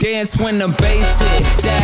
Dance when the bass hit. That